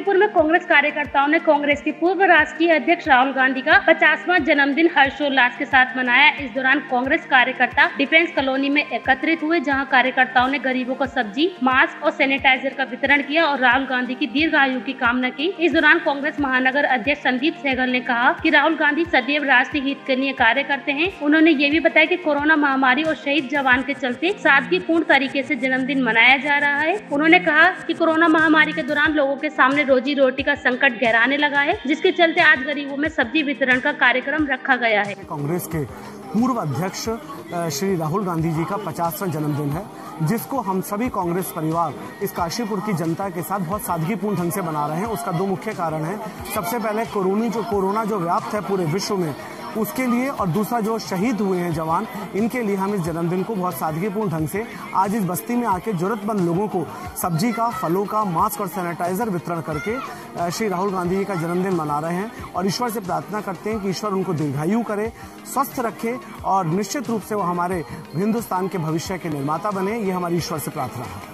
শান্তিপুর कांग्रेस कार्यकर्ताओं ने कांग्रेस के पूर्व राष्ट्रीय अध्यक्ष राहुल गांधी का पचासवां जन्मदिन हर्षोल्लास के साथ मनाया। इस दौरान कांग्रेस कार्यकर्ता डिफेंस कॉलोनी में एकत्रित हुए, जहाँ कार्यकर्ताओं ने गरीबों को सब्ज़ी, मास्क और सैनिटाइजर का वितरण किया और राहुल गांधी की दीर्घ आयु की कामना की। इस दौरान कांग्रेस महानगर अध्यक्ष संदीप सहगल ने कहा की राहुल गांधी सदैव राष्ट्रीय हित के लिए कार्य करते हैं। उन्होंने ये भी बताया की कोरोना महामारी और शहीद जवान के चलते सादगी पूर्ण तरीके ऐसी जन्मदिन मनाया जा रहा है। उन्होंने कहा की कोरोना महामारी के दौरान लोगों के सामने रोजी रोटी का संकट गहराने लगा है, जिसके चलते आज गरीबों में सब्ज़ी वितरण का कार्यक्रम रखा गया है। कांग्रेस के पूर्व अध्यक्ष श्री राहुल गांधी जी का पचासवा जन्मदिन है, जिसको हम सभी कांग्रेस परिवार इस काशीपुर की जनता के साथ बहुत सादगीपूर्ण ढंग से मना रहे हैं। उसका दो मुख्य कारण है। सबसे पहले कोरोना जो कोरोना जो व्याप्त है पूरे विश्व में उसके लिए और दूसरा जो शहीद हुए हैं जवान, इनके लिए हम इस जन्मदिन को बहुत सादगीपूर्ण ढंग से आज इस बस्ती में आके जरूरतमंद लोगों को सब्ज़ी का, फलों का, मास्क और सैनिटाइजर वितरण करके श्री राहुल गांधी जी का जन्मदिन मना रहे हैं और ईश्वर से प्रार्थना करते हैं कि ईश्वर उनको दीर्घायु करे, स्वस्थ रखे और निश्चित रूप से वो हमारे हिंदुस्तान के भविष्य के निर्माता बने। ये हमारी ईश्वर से प्रार्थना है।